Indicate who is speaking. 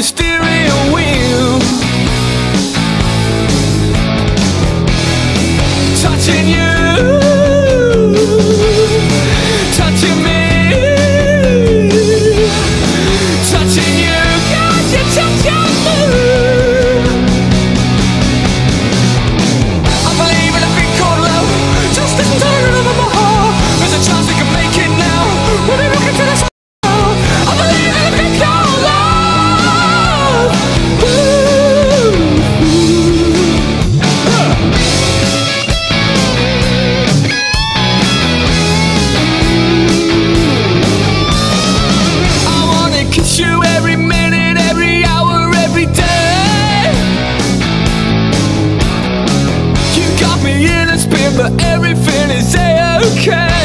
Speaker 1: mysterious You got me in a spin, but everything is a okay.